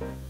you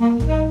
Thank you.